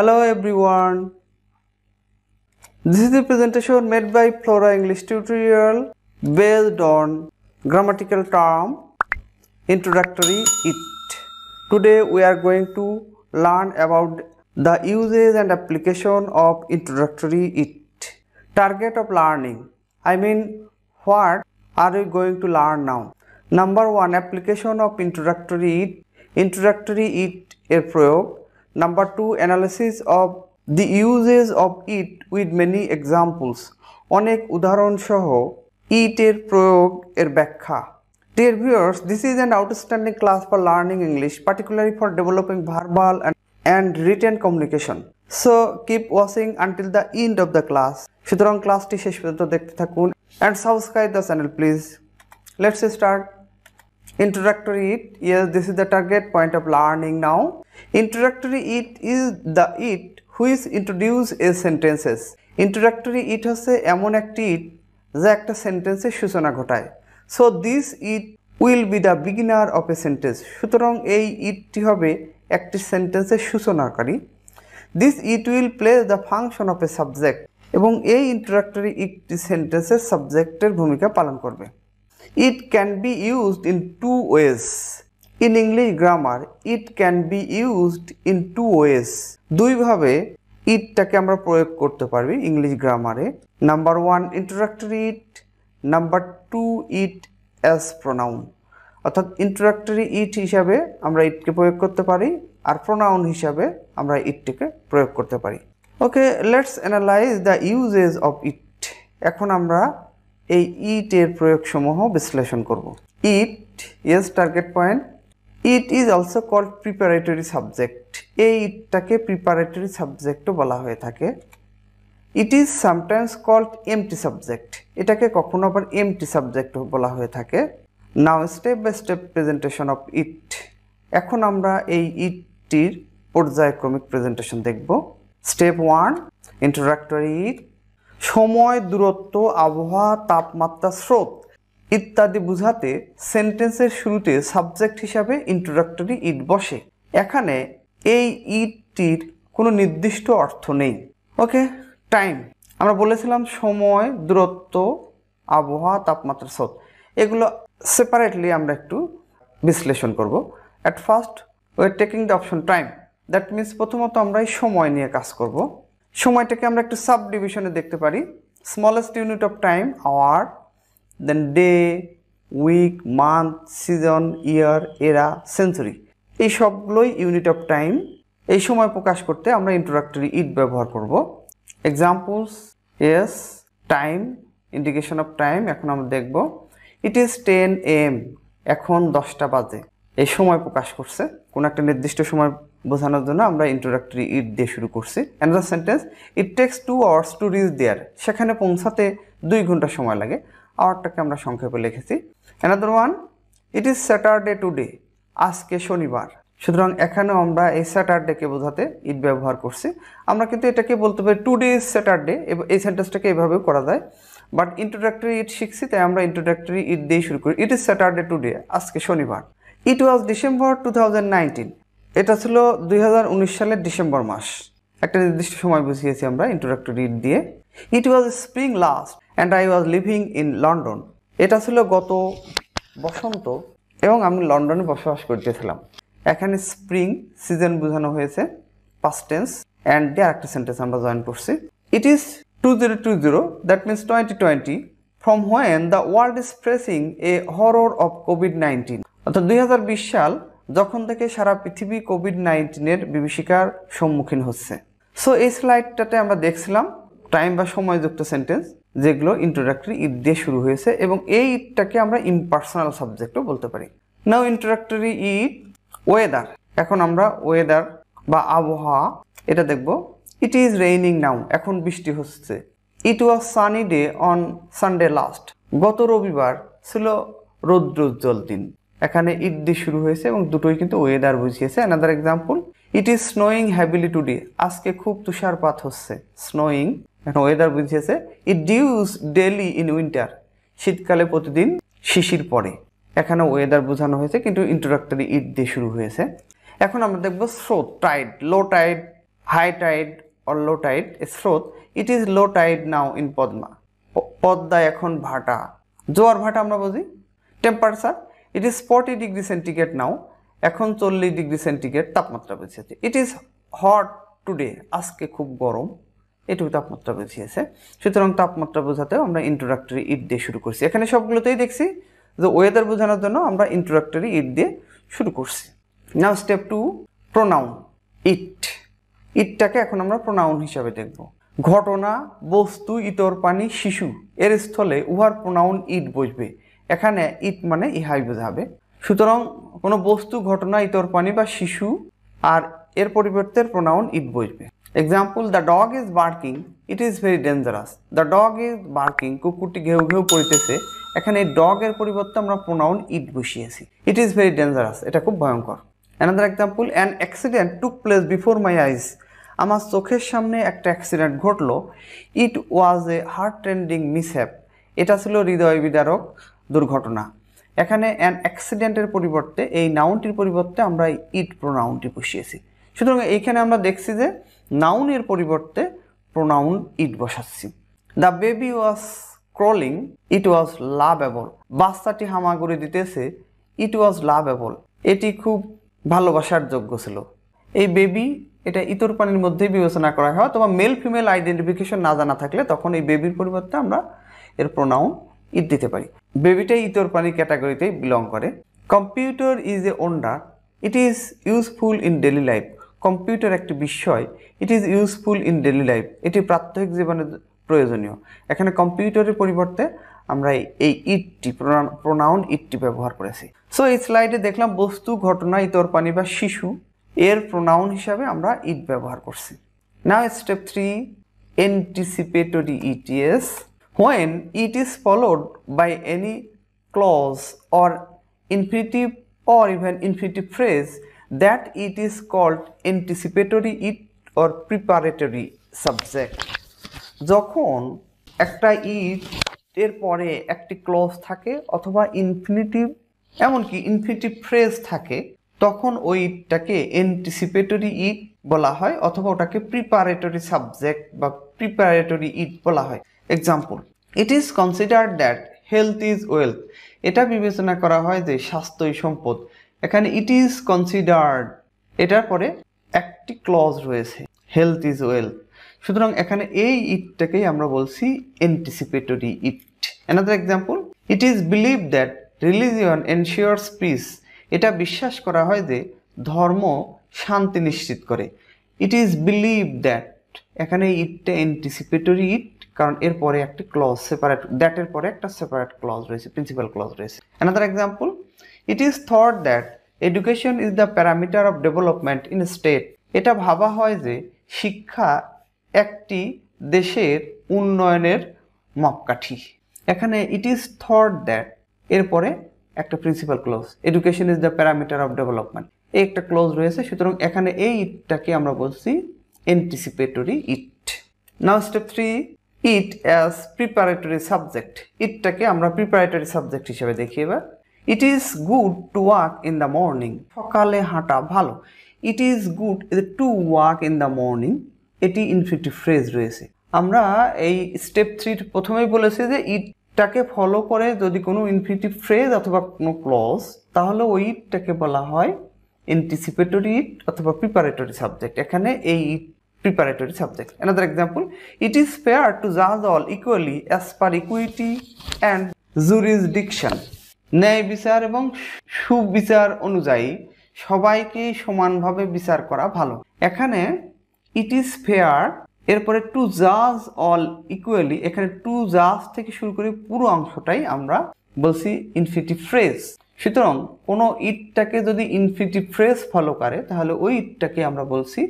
Hello everyone. This is the presentation made by Flora English tutorial based on grammatical term introductory it. Today we are going to learn about the uses and application of introductory it. Target of learning. I mean what are we going to learn now? Number one application of introductory it. Introductory it এর প্রয়োগ number two analysis of the uses of it with many examples অনেক উদাহরণ সহ ইটের প্রয়োগ এর ব্যাখ্যা। Dear viewers this is an outstanding class for learning English particularly for developing verbal and written communication so keep watching until the end of the class সুতরাং ক্লাসটি শেষ পর্যন্ত দেখতে থাকুন। And subscribe the channel please let's start Introductory it, yes, this is the target point of learning now. Introductory it is the it which introduce a sentences. Introductory it হচ্ছে এমন একটি it যা একটা সেন্টেন্সের সূচনা ঘটায় so this it will be the beginner of a sentence সুতরাং এই ইটটি হবে একটি সেন্টেন্সের সূচনাকারী this it will play the function of a subject এবং এই ইন্ট্রোডাক্টরি একটি সেন্টেন্সের সাবজেক্টের ভূমিকা পালন করবে it can be used in two ways in English grammar it can be used in two ways দুইভাবে ইটটাকে আমরা প্রয়োগ করতে পারবি English গ্রামারে number one introductory it number two it as pronoun অর্থাৎ ইন্ট্রোডাক্টরি ইট হিসাবে আমরা ইটকে প্রয়োগ করতে পারি, আর প্রোনাউন হিসাবে আমরা ইটটিকে প্রয়োগ করতে পারি। Okay let's analyse the uses of it এখন আমরা এই ইটের প্রয়োগসমূহ বিশ্লেষণ করব। It yes target point it is also called preparatory subject এই ইটটাকে প্রিপারেটরি সাবজেক্টও বলা হয়ে থাকে। It is sometimes called empty subject এটাকে কখনো আবার এমটি সাবজেক্ট বলা হয়ে থাকে। Now step by step presentation of it এখন আমরা এই ইটটির পর্যায়ক্রমিক প্রেজেন্টেশন দেখব। স্টেপ ওয়ান ইন্ট্রোডাক্টরি ইট সময়, দূরত্ব, আবহাওয়া, তাপমাত্রা, স্রোত ইত্যাদি বুঝাতে সেন্টেন্সের শুরুতে সাবজেক্ট হিসাবে ইন্ট্রোডাক্টরি ইট বসে। এখানে এই ইটটির কোনো নির্দিষ্ট অর্থ নেই। Okay, time. আমরা বলেছিলাম সময়, দূরত্ব, আবহাওয়া, তাপমাত্রা, স্রোত। এগুলো সেপারেটলি আমরা একটু বিশ্লেষণ করব। At first way taking the option time that means প্রথমত আমরা এই সময় নিয়ে কাজ করব। সময়টাকে আমরা একটু সাব ডিভিশনে দেখতে পারি। Smallest unit of time hour then day week month season year era century এই সবগুলোই ইউনিট অফ টাইম এই সময় প্রকাশ করতে আমরা ইন্ট্রোডাক্টরি ইট ব্যবহার করব। Examples as time indication of time এখন আমরা দেখব। ইট ইজ টেন এম এখন দশটা বাজে। এই সময় প্রকাশ করছে। কোনো একটা নির্দিষ্ট সময় বোঝানোর জন্য আমরা ইন্ট্রোডাক্টরি ইট দিয়ে শুরু করছি। Another sentence it takes two hours to reach there সেখানে পৌঁছাতে দুই ঘণ্টা সময় লাগে। আওয়ারটাকে আমরা সংক্ষেপে লিখেছি। Another one it is Saturday today আজকে শনিবার। সুতরাং এখানেও আমরা এই স্যাটারডেকে বোঝাতে ইট ব্যবহার করছি। আমরা কিন্তু এটাকে বলতে পারি টুডে ইজ স্যাটারডে এই সেন্টেন্সটাকে এভাবেও করা যায়। বাট ইন্ট্রোডাক্টরি ইট শিখছি, তাই আমরা ইন্ট্রোডাক্টরি ইট দিয়ে শুরু করি। ইট ইজ স্যাটারডে টুডে আজকে শনিবার। ইট ওয়াজ ডিসেম্বর টু এটা ছিল দুই হাজার উনিশ সালের ডিসেম্বর মাস। একটা নির্দিষ্ট সময় বুঝিয়েছি আমরা ইন্ট্রোডাক্টরি ইট দিয়ে। It was spring last and I was living in London এটা ছিল গত বসন্ত এবং আমি লন্ডনে বসবাস করতেছিলাম। এখানে স্প্রিং সিজন বোঝানো হয়েছে পাস্ট টেন্স অ্যান্ড দিয়ে আরেকটা সেন্টেন্স আমরা জয়েন করছি। It is two zero two zero that means twenty twenty from when the world is facing a horror of COVID nineteen অর্থাৎ দুই হাজার বিশ সাল যখন থেকে সারা পৃথিবী কোভিড নাইন্টিনের বিভীষিকার সম্মুখীন হচ্ছে। সো এই স্লাইডটাতে আমরা দেখছিলাম টাইম বা সময়যুক্ত সেন্টেন্স যেগুলো ইন্ট্রোডাক্টরি ইট দিয়ে শুরু হয়েছে এবং এই ইটটাকে আমরা ইম্পার্সোনাল সাবজেক্টও বলতে পারি। নাও ইন্ট্রোডাক্টরি ইট ওয়েদার এখন আমরা ওয়েদার বা আবহাওয়া, এটা দেখব। ইট ইজ রেইনিং নাও এখন বৃষ্টি হচ্ছে। It was sunny day on Sunday last গত রবিবার ছিল রৌদ্রোজ্জ্বল দিন। এখানে ইট দিয়ে শুরু হয়েছে এবং দুটোই কিন্তু ওয়েদার বুঝিয়েছে। Another example it is snowing heavily today আজকে খুব তুষারপাত হচ্ছে স্নোয়িং এখন ওয়েদার বুঝিয়েছে it dews daily in winter শীতকালে প্রতিদিন শিশির পরে এখানে ওয়েদার বোঝানো হয়েছে, কিন্তু ইন্ট্রোডাক্টরি ইট দিয়ে শুরু হয়েছে। এখন আমরা দেখব স্রোত tide low tide high tide or low tide স্রোত it is low tide now in Padma Padma এখন ভাটা। জোয়ার ভাটা আমরা বুঝি। Temperature it is forty degree centigrade now এখন চল্লিশ ডিগ্রি সেন্টিগ্রেড তাপমাত্রা বুঝিয়েছে ইট ইজ হট টুডে আজকে খুব গরম। এটুকু তাপমাত্রা বুঝিয়েছে সুতরাং তাপমাত্রা বোঝাতেও আমরা ইন্ট্রোডাক্টরি ইট দিয়ে শুরু করছি। এখানে সবগুলোতেই দেখছি যে ওয়েদার বোঝানোর জন্য আমরা ইন্ট্রোডাক্টরি ইট দিয়ে শুরু করছি। Now step two pronoun it ইটটাকে এখন আমরা প্রোনাউন হিসাবে দেখব। ঘটনা, বস্তু, ইতর পানি শিশু, এর স্থলে উহার প্রোনাউন ইট বসবে। এখানে ইট মানে ইহাই বোঝাবে। সুতরাং কোনো বস্তু, ঘটনা, ইতর বা শিশু আর এর পরিবর্তে প্রোনাউন ইট বসবে example the dog is barking it is very dangerous the dog is barking কুকুরটি ঘেউ ঘেউ করিতেছে। এখানে ডগ এর পরিবর্তে আমরা প্রোনাউন ইট বসিয়েছি। ইট ইজ ভেরি ডেঞ্জারাস এটা খুব ভয়ঙ্কর। Another example an accident took place before my eyes আমার চোখের সামনে একটা অ্যাক্সিডেন্ট ঘটলো। It was a heart trending মিসহ্যাপ এটা ছিল হৃদয় বিদারক। দুর্ঘটনা। এখানে অ্যান অ্যাক্সিডেন্টের পরিবর্তে এই নাউনটির পরিবর্তে আমরা ইট প্রোনাউনটি বসিয়েছি। সুতরাং এইখানে আমরা দেখছি যে নাউনের পরিবর্তে প্রোনাউন ইট বসাচ্ছি। The baby was crawling it was lovable বাচ্চাটি হামাগুড়ি দিতেছে ইট ওয়াজ লাভেবল এটি খুব ভালোবাসার যোগ্য ছিল। এই বেবি এটা ইতর পানির মধ্যেই বিবেচনা করা হয়, অথবা মেল ফিমেল আইডেন্টিফিকেশন না জানা থাকলে তখন এই বেবির পরিবর্তে আমরা এর প্রোনাউন ইট দিতে পারি। বেবিটাই ইতর পানি ক্যাটাগরিতেই বিলং করে। Computer is a wonder it is useful in daily life computer একটি বিষয়। It is useful in daily life এটি প্রাত্যহিক জীবনে প্রয়োজনীয়। এখানে কম্পিউটারের পরিবর্তে আমরা এই ইটটি, প্রোনাউন ইটটি ব্যবহার করেছি। সো এই স্লাইডে দেখলাম বস্তু, ঘটনা, ইতর পানি বা শিশু। এর প্রোনাউন হিসাবে আমরা ইট ব্যবহার করছি। Now step three anticipatory ETS when it is followed by any clause or infinitive or even infinitive phrase that it is called anticipatory it or preparatory subject যখন একটা ইট এর পরে একটি ক্লজ থাকে অথবা ইনফিনিটিভ এমনকি ইনফিনিটিভ ফ্রেজ থাকে তখন ওই ইটটাকে এন্টিসিপেটরি ইট বলা হয় অথবা ওটাকে প্রিপারেটরি সাবজেক্ট বা প্রিপারেটরি ইট বলা হয় example it is considered that health is wealth এটা বিবেচনা করা হয় যে স্বাস্থ্যই সম্পদ। এখানে ইট ইজ কনসিডার্ড এটার পরে একটি ক্লজ রয়েছে হেলথ ইজ ওয়েলথ সুতরাং এখানে এই ইটটাকেই আমরা বলছি anticipatory it another example it is believe that religion ensures peace এটা বিশ্বাস করা হয় যে ধর্ম শান্তি নিশ্চিত করে। ইট ইজ বিলিভ দ্যাট এখানে ইটটা এন্টিসিপেটরি ইট কারণ এর পরে একটি ক্লজ সেপারেট দ্যাটের পরে একটা সেপারেট ক্লজ রয়েছে প্রিন্সিপাল ক্লজ রয়েছে। Another example it is thought that education is the parameter of development in state এটা ভাবা হয় যে শিক্ষা একটি দেশের উন্নয়নের মাপকাঠি। এখানে ইট ইজ থট দ্যাট এরপরে একটা principal clause education is the parameter of development এই একটা ক্লোজ রয়েছে, সুতরাং এখানে এই ইটটাকে আমরা বলছি anticipatory it now step three it as preparatory subject ইটটাকে আমরা প্রিপারেটরি সাবজেক্ট হিসেবে দেখি এবার। It is good to walk in the morning সকালে হাঁটা ভালো। It is good to walk in the morning এটি ইনফিনিটিভ ফ্রেজ রয়েছে। আমরা এই স্টেপ থ্রি প্রথমেই বলেছি যে ইটটাকে ফলো করে যদি কোনো ইনফিনিটিভ ফ্রেজ অথবা কোনো ক্লজ তাহলে ওই ইটটাকে বলা হয় এন্টিসিপেটরি ইট অথবা প্রিপারেটরি সাবজেক্ট এখানে এই preparatory subject another example it is fair to জাজ all equally as per equity and jurisdiction ন্যায় বিচার এবং সুবিচার অনুযায়ী সবাইকে সমানভাবে বিচার করা ভালো। এখানে ইট ইজ ফেয়ার এরপরে টু জাজ অল ইকুয়ালি এখানে টু জাজ থেকে শুরু করে পুরো অংশটাই আমরা বলছি ইনফিনিটিভ ফ্রেজ সুতরাং কোনো ইটটাকে যদি ইনফিনিটিভ ফ্রেজ ফলো করে, তাহলে ওই ইটটাকে আমরা বলছি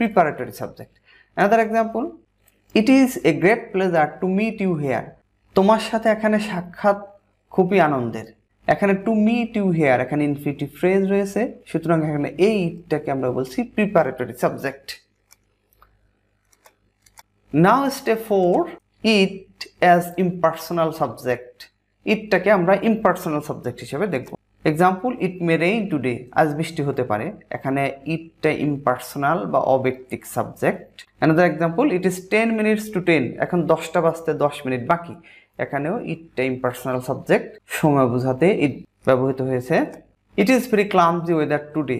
preparatory subject another example it is a great pleasure to meet you here তোমার সাথে এখানে সাক্ষাৎ খুবই আনন্দের। এখানে টু মিট ইউ হেয়ার এখানে ইনফিনিটিভ ফ্রেজ রয়েছে। সুতরাং এখানে এই ইটটাকে আমরা বলছি preparatory subject now step four it as impersonal subject ইটটাকে আমরা ইম্পার্সোনাল সাবজেক্ট হিসেবে দেখব। Example it may rain today আজ বৃষ্টি হতে পারে। এখানে ইটটা ইম্পার্সোনাল বা অব্যক্তিক subject another example it is ten minutes to ten এখন দশটা বাজতে দশ মিনিট বাকি। এখানেও ইটটা ইম্পার্সোনাল সাবজেক্ট সময় বোঝাতে ইট ব্যবহৃত হয়েছে। It is very clumsy weather today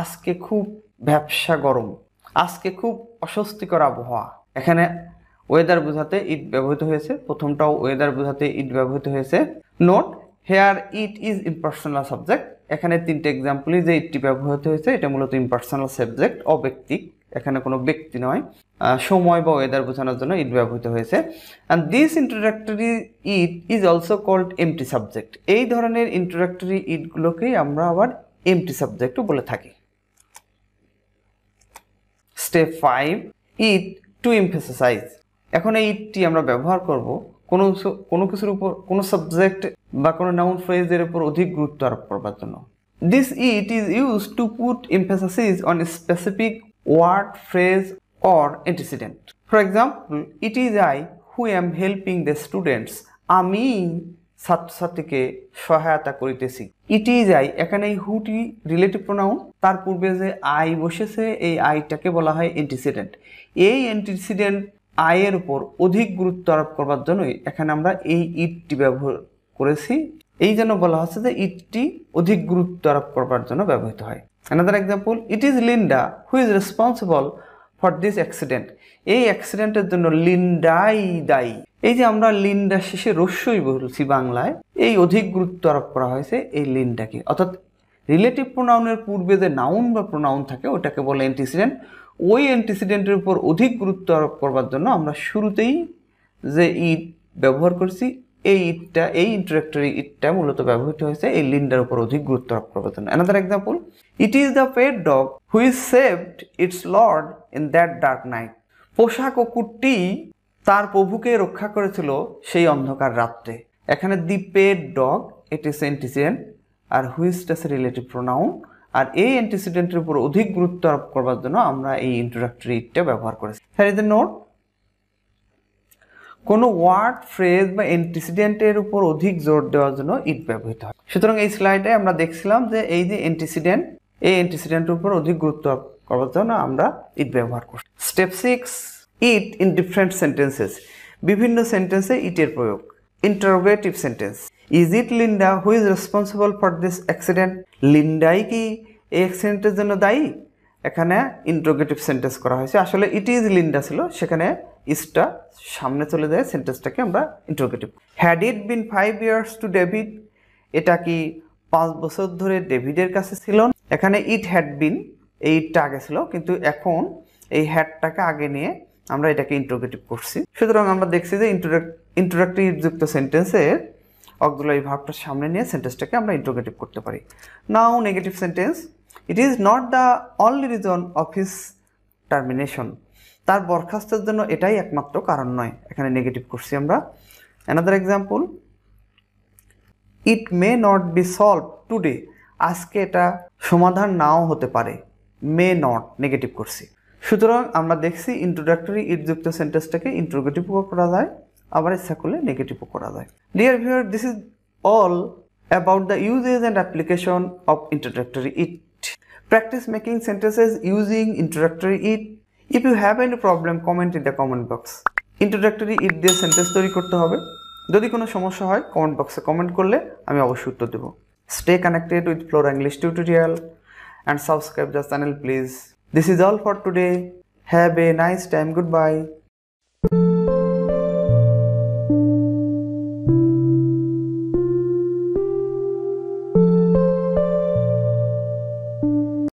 আজকে খুব ব্যবসা গরম, আজকে খুব অস্বস্তিকর আবহাওয়া। এখানে ওয়েদার বোঝাতে ইট ব্যবহৃত হয়েছে, প্রথমটাও ওয়েদার বোঝাতে ইট ব্যবহৃত হয়েছে। Note here it is impersonal subject এখানে তিনটে এক্সাম্পলই যে ইটটি ব্যবহৃত হয়েছে, এটা মূলত ইম্পার্সোনাল সাবজেক্ট অব্যক্তিক এখানে কোনো ব্যক্তি নয়। সময় বা ওয়েদার বোঝানোর জন্য ইট ব্যবহৃত হয়েছে। And this introductory it is also called empty subject এই ধরনের ইন্ট্রোডাক্টরি ইটগুলোকেই আমরা আবার এমটি সাবজেক্টও বলে থাকি। Step five it to emphasise এখন এই ইটটি আমরা ব্যবহার করব। কোনো কোনো কিছুর উপর, কোনো সাবজেক্ট বা কোনো নাউন ফ্রেজের উপর অধিক গুরুত্ব আরোপ করবার জন্য। This it is use to put emphasis on specific word phrase or antecedent for example it is I who am helping the students আমি ছাত্রছাত্রীকে সহায়তা করিতেছি। ইট ইজ আই এখানে এই হুটি রিলেটিভ প্রোনাউন তার পূর্বে যে আই বসেছে, এই আইটাকে বলা হয় অ্যান্টিসিডেন্ট এই অ্যান্টিসিডেন্ট আয়ের উপর অধিক গুরুত্ব আরোপ করবার জন্যই এখানে আমরা এই ইটটি ব্যবহার করেছি। এই জন্য বলা হচ্ছে যে ইটটি অধিক গুরুত্ব আরোপ করবার জন্য ব্যবহৃত হয়। Another example it is Linda who is responsible for this accident এই অ্যাক্সিডেন্টের জন্য লিন্ডাই দায়ী। এই যে আমরা লিন্ডা শেষে রস্যই বলছি বাংলায়, এই অধিক গুরুত্ব আরোপ করা হয়েছে এই লিন্ডাকে অর্থাৎ রিলেটিভ প্রোনাউনের পূর্বে যে নাউন বা প্রোনাউন থাকে, ওটাকে বলে অ্যান্টিসিডেন্ট ওই অ্যান্টিসিডেন্টের উপর অধিক গুরুত্ব আরোপ করবার জন্য আমরা শুরুতেই যে ইট ব্যবহার করছি, এই ইটটা, এই ইন্টারেক্টরি ইটটা মূলত ব্যবহৃত হয়েছে এই লিন্ডার উপর অধিক গুরুত্ব আরোপ করবার জন্য। Another example it is the pet dog whose saved its lord in that dark night পোষা কুকুরটি তার প্রভুকে রক্ষা করেছিল সেই অন্ধকার রাত্রে। এখানে the pet dog it is antecedent আর হুইজটা রিলেটিভ প্রোনাউন আর এই অ্যান্টিসিডেন্টের উপর অধিক গুরুত্ব আরোপ করবার জন্য আমরা এই ইন্ট্রোডাক্টরি ইটটা ব্যবহার করেছি। স্যার ইজ নোট কোনো ওয়ার্ড ফ্রেজ বা অ্যান্টিসিডেন্টের উপর অধিক জোর দেওয়ার জন্য ইট ব্যবহৃত হয়। সুতরাং এই স্লাইডে আমরা দেখছিলাম যে এই যে অ্যান্টিসিডেন্ট এই অ্যান্টিসিডেন্টের উপর অধিক গুরুত্ব আরোপ করবার জন্য আমরা ইট ব্যবহার করছি। Step six it in different sentences বিভিন্ন সেন্টেন্সে ইটের প্রয়োগ। Interrogative sentence is it Linda who is responsible for this accident লিন্ডাই কি এই অ্যাক্সিডেন্টের জন্য দায়ী? এখানে ইন্ট্রোগেটিভ সেন্টেন্স করা হয়েছে। আসলে ইট ইজ লিন্ডা ছিল, সেখানে ইসটা সামনে চলে যায় সেন্টেন্সটাকে আমরা interrogative had it been five years to David এটা কি পাঁচ বছর ধরে ডেভিডের কাছে ছিল? এখানে ইট হ্যাড বিন এই ইটটা আগে ছিল, কিন্তু এখন এই হ্যাডটাকে আগে নিয়ে আমরা এটাকে ইন্ট্রোগেটিভ করছি। সুতরাং আমরা দেখছি যে ইন্ট্রোডাক্টিভ যুক্ত সেন্টেন্সের অক্সিলারি ভাবটার সামনে নিয়ে সেন্টেন্সটাকে আমরা ইন্ট্রোগেটিভ করতে পারি। Now negative sentence it is not the only reason of his termination তার বরখাস্তের জন্য এটাই একমাত্র কারণ নয়। এখানে নেগেটিভ করছি আমরা। Another example it may not be solve today আজকে এটা সমাধান নাও হতে পারে। মে নট নেগেটিভ করছি। সুতরাং আমরা দেখছি ইন্ট্রোডাক্টরি ইটযুক্ত সেন্টেন্সটাকে ইন্ট্রোগেটিভও করা যায়। আবার ইচ্ছা করলে নেগেটিভও করা যায়। Dear viewer this is all about the uses and application of introductory it practice making sentences using introductory it if you have any problem comment in the comment box introductory it দিয়ে sentence তৈরি করতে হবে। যদি কোনো সমস্যা হয় comment বক্সে comment করলে আমি অবশ্যই উত্তর দেবো। Stay connected with floor English tutorial and subscribe the channel please this is all for today have a nice time good Goodbye.